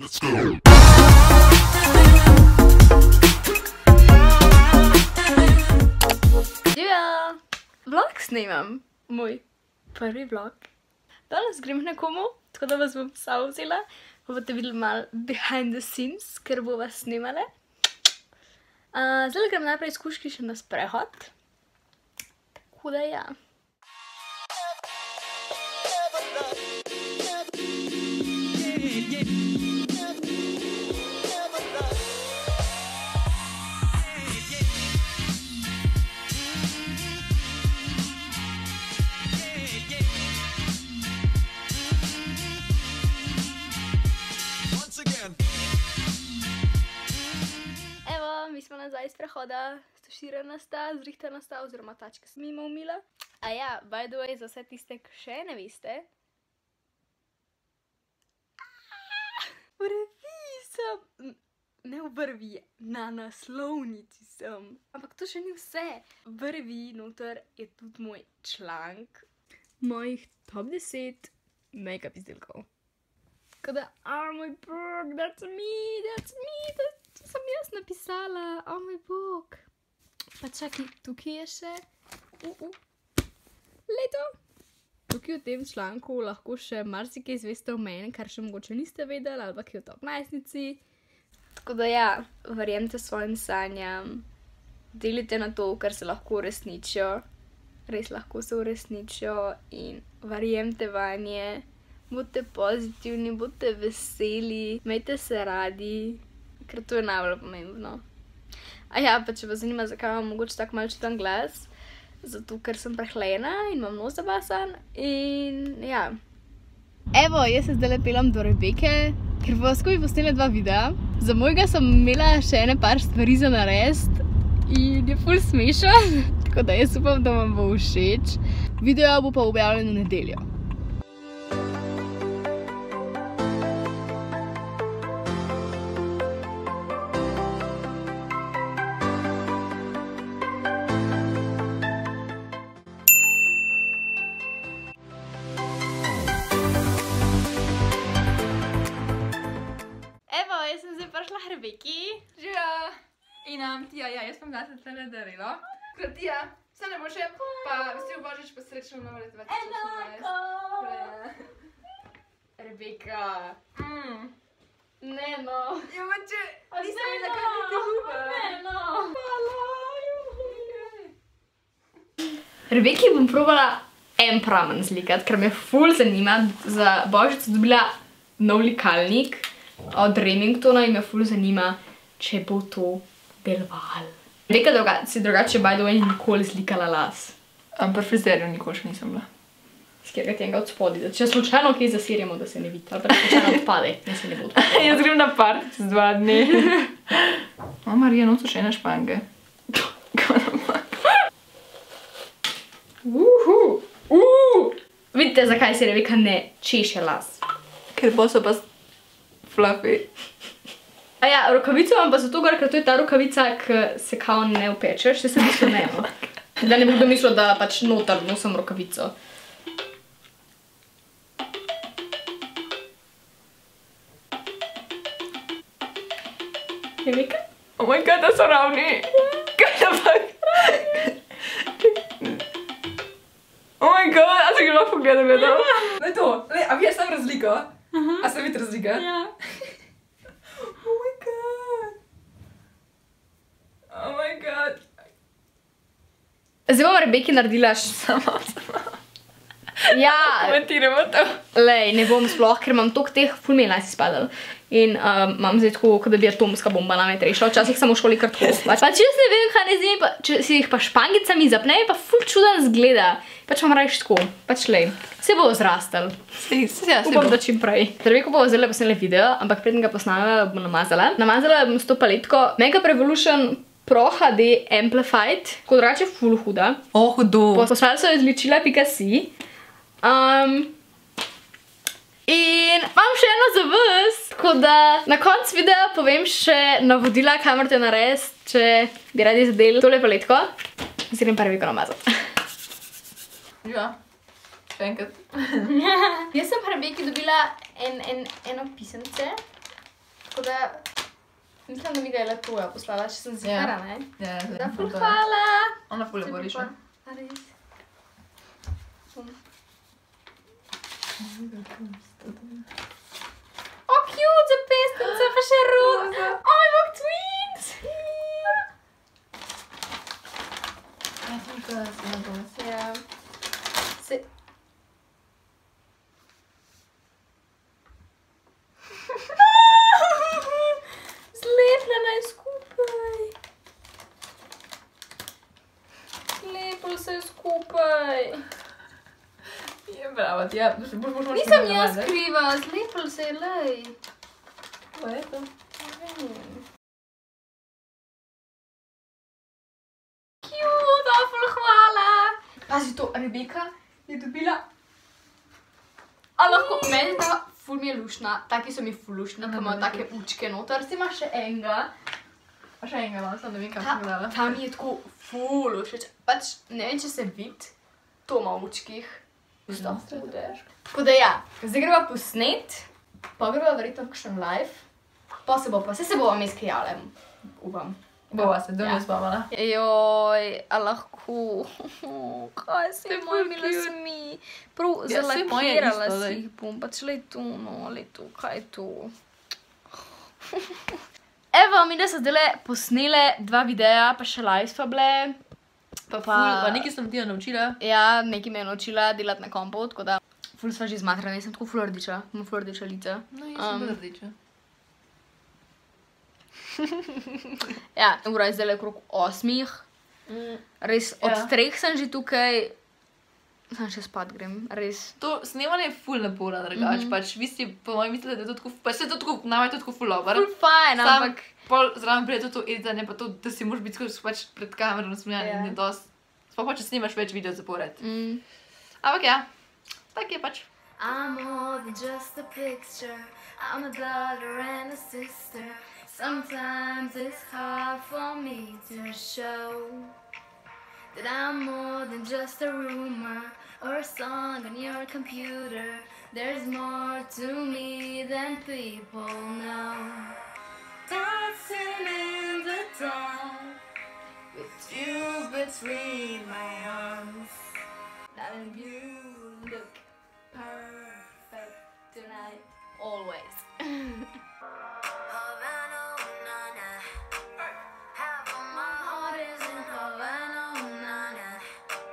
Let's go. Živijo! Vlog snimam, moj prvi vlog. Danes grem nekomu, tako da vas bom samo vzela. Boste videli malo behind the scenes, ker bo vas snimale. Uh, zdaj grem najprej s kuški še na sprehod. Tako da ja. Iz prehoda, stuširana sta, zrihtana sta, oziroma tačke sem jima umila. A ja, by the way, za vse tiste, ki še ne veste. V reviji sem, ne v vrvi, na naslovnici sem. Ampak to še ni vse. V reviji noter je tudi moj članek mojih top 10 make-up izdelkov. Tako da, oh moj bog, that's me, that's me, to, to sem jaz napisala, oh moj bog. Pa čakaj, tukaj je še, uh, uh, leto. Tukaj v tem članku lahko še marsikaj izveste o meni, kar še mogoče niste vedeli, ali pa ki je v top najstnici. Tako da ja, verjemite svojim sanjam, delite na to, kar se lahko uresničijo, res lahko se uresničijo in verjemite vanje. Bodite pozitivni, bodite veseli, imejte se radi, ker to je najbolj pomembno. A ja, pa če vas zanima, zakaj imam mogoče tako malce čuden glas, zato ker sem prehlajena in imam nos zabasan in ja. Evo, jaz se zdaj lepelem do Rebeke, ker bo skupaj posnela dva videa. Za mojega sem imela še ene par stvari za narediti in je ful smešen, tako da jaz upam, da vam bo všeč. Video bo pa objavljen v nedeljo. In um, tija, ja, jaz vam date tele darilo. Kratija, vse ne bo še, pa vesel božič, pa srečno novo leto 2018. Rebeka. Mm. Ne no. Ja, mače, A nisem videla, no. kaj ti gube. Ne no. Hvala, Rebeki bom probala en pramen slikati, ker me ful zanima. Za božič sem dobila nov likalnik od Remingtona in me ful zanima, če bo to delovalo. Rebeka druga, si drugače, by the way, nikoli slikala las. Pri frizerju nikoli še nisem bila. Z katerega tega od spodaj. Da Če slučajno kaj zasirjamo, da se ne vidi, ali pa da slučajno odpade, ne se ne bo odpadlo. Jaz grem na part čez dva dni. o, Marija, noco še ene špange. Kaj na manj? Uhu, uh. Vidite, zakaj si Rebeka ne češe las. Ker bo so pa s- fluffy. A ja, rokavico imam pa zato, ker to je ta rokavica, ki se kao ne upečeš, se se bistvo ne. no. Da ne bo kdo mislil, da pač noter nosim rokavico. Rebeka? Oh moj god, da so ravni. Kaj da pa? Oh moj god, a se ga lahko pogleda, gledal? Ne to, le, a vidiš tam razliko? A se vidi razlika? Ja. Oh my god. Oh my god. Zdaj bom Rebeki naredila še sama. Ja, Komentiramo to. lej, ne bom sploh, ker imam toliko teh fulminaj si spadal. In um, imam zdaj tako, kot da bi atomska bomba na me rešila, včasih sem v šoli kar tako. Pač, pač jaz ne vem, kaj ne zim, pa, če si jih pa špangicami zapne, pa ful čuden zgleda. Pač imam rajš tako, pač lej. Se bo zrastel. Se, se, ja, se Upam, bo. da čim prej. Trebeko bo zdaj posnela video, ampak preden ga posnamem, bom namazala. Namazala bom s to paletko Makeup Revolution Pro HD Amplified, kot drugače ful huda. Oh, hudo. Poslala so jo izličila Picasso. Um, in imam še eno za vas, tako da na koncu videa povem še navodila, kaj morate narediti, če bi radi zadeli tole paletko. Zdaj grem prvi namazati. Ja. Še enkrat. Jaz sem Rebeki dobila en, en, eno pisemce da mislim, da mi ga je lepoja poslala, če sem Ja. zjara, ne? Ja, Da, ful to je. hvala. Ona ful Če lepo bi riše. pa- a res? O, cute, za pestnice, pa še roza. O, moj bog, twins. Ja, sem to, sem to. Ja. Se... Zlepljena je skupaj. Zlepili se je skupaj. Je bravo, ti ja, boš boš boš Nisem jaz kriva, zlepili se je, lej. To je to. Cute, ful hvala. Pazi to, Rebeka je dobila. A lahko, meni ta ful mi je lušna, taki so mi ful lušni, ki imajo take učke noter, si imaš še enega. Še enega imam, samo ne vem, kam sem dala. ta mi je tako ful všeč. Pač ne vem, če se vidi, to ima v učkih. Sto hude. Tako da ja, zdaj greva posnet, pa greva verjetno v kakšen live, pa se bo pa, se se bo vam izkrijale, upam. Bova se, dolje Ja. spavala. Joj, a lahko, kaj si moj ful mila cute. smi. Prav, Ja, zalakirala si jih bom, pač le tu, no, le tu, kaj je tu. Evo, mi da so zdaj posnele dva videa, pa še live pa bile. Pa, Pa- ful, pa nekaj sem ti naučila. Ja, nekaj me je naučila delati na kompu, tako da ful sva že zmatrana, jaz sem tako ful rdiča, imam ful rdiča lica. No, jaz Um, sem rdiča. Ja, ura je zdaj okrog osmih, res od Ja. treh sem že tukaj, sem še spat grem, res. To snemanje je ful naporno, drugače. Mhm. Pač vi si, po mojem, mislite, da je to tako, pa se to tako, nama je to tako ful over. Ful fajn, Sam- ampak. Pol zraven pride to editanje, pa to, da si moraš biti skozi pač pred kamero nasmejan Ja. in je dost. Sploh pa, če snimaš več video zapored. Mm. Ampak ja, tak je pač. I'm more than just a picture. I'm a daughter and a sister. Sometimes it's hard for me to show that I'm more than just a rumor or a song on your computer. There's more to me than people know. Dancing in the dark with you between my arms. Darling, you look perfect tonight. Always. Havana, oh, na, na. Half of my heart is in Havana, oh, na, na.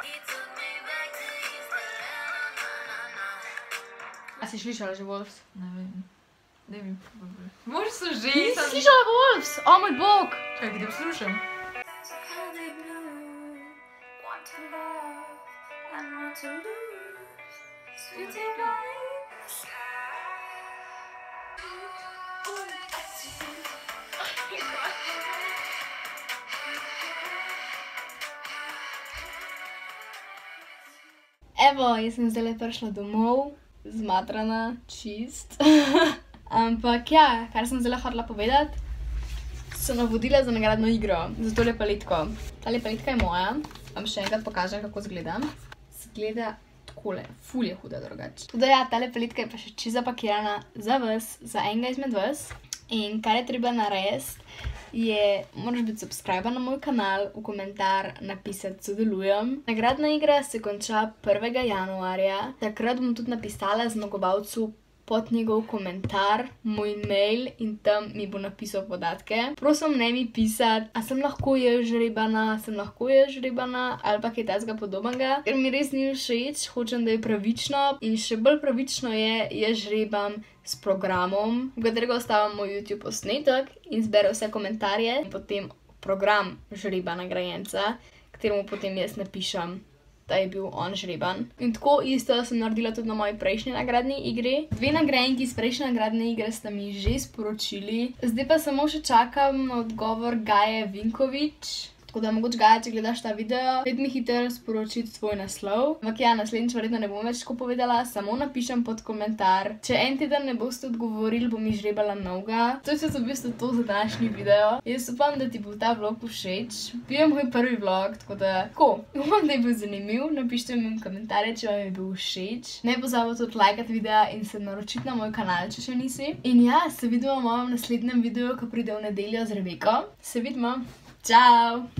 He took me back to East Atlanta, na, na, na. A si slišala že Wolves? Ne vem. Ne vem. Mož so že, Nisi slišala Wolves? O moj bog! Čakaj, da poslušam. Evo, jaz sem zdaj prišla domov, zmatrana, čist. Ampak ja, kar sem zdaj hotela povedati, so navodila za nagradno igro, za tole paletko. Tale paletka je moja, vam še enkrat pokažem, kako zgleda. Zgleda takole, ful je huda drugače. Tudi ja, tale paletka je pa še čisto zapakirana za vas, za enega izmed vas. In kar je treba narediti, je, moraš biti subscriber na moj kanal, v komentar napisati sodelujem. Nagradna igra se konča 1. januarja, takrat bom tudi napisala zmagovalcu pod njegov komentar, moj mail in tam mi bo napisal podatke. Prosim, ne mi pisati, a sem lahko jaz žrebana, sem lahko jaz žrebana? Ali pa kaj takega podobnega, ker mi res ni všeč, hočem, da je pravično. In še bolj pravično je, jaz žrebam s programom, v katerega ostavim moj YouTube posnetek in zbere vse komentarje. In potem program žreba nagrajenca, kateremu potem jaz napišem da je bil on žreban. In tako isto sem naredila tudi na moji prejšnji nagradni igri. Dve nagrajenki iz prejšnje nagradne igre sta mi že sporočili, zdaj pa samo še čakam na odgovor Gaje Vinkovič. Tako da mogoče ga, če gledaš ta video, pet mi hitro sporočiti svoj naslov. Ampak ja, naslednjič verjetno ne bom več tako povedala, samo napišem pod komentar. Če en teden ne boste odgovorili, bom izžrebala novega. To je vse v bistvu to za današnji video. Jaz upam, da ti bo ta vlog všeč. Bil je moj prvi vlog, tako da, ko, upam, da je bil zanimiv. Napišite mi v komentarje, če vam je bil všeč. Ne pozabite tudi lajkati videa in se naročiti na moj kanal, če še nisi. In ja, se vidimo v mojem naslednjem videu, ko pride v nedeljo z Rebeko. Se vidimo. Ciao!